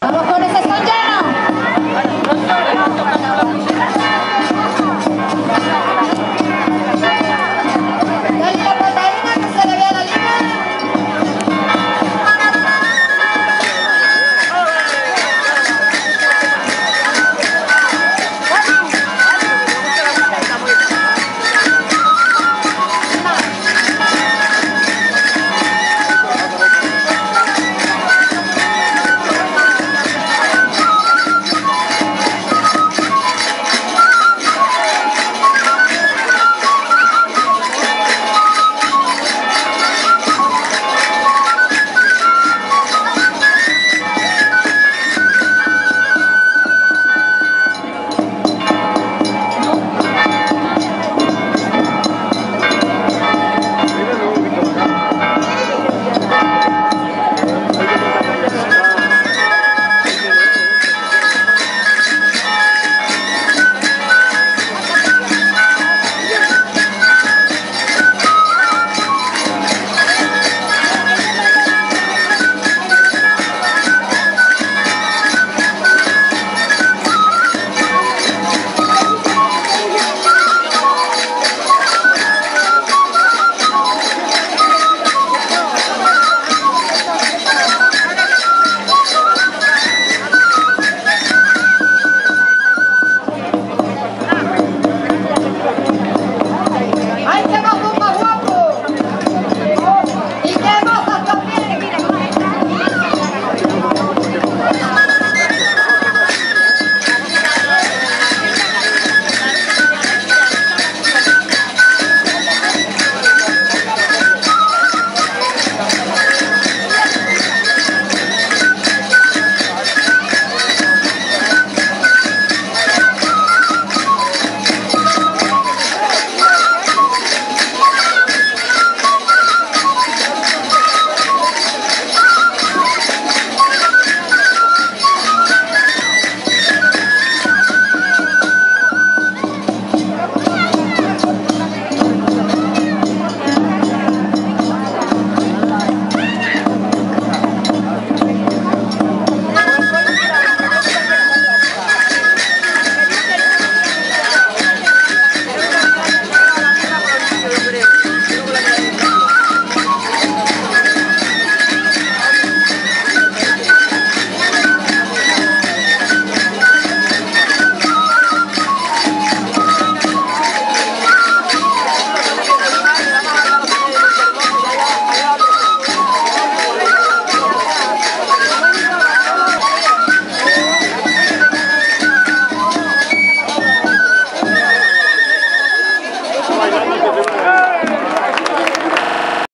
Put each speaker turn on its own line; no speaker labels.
Vamos con ese.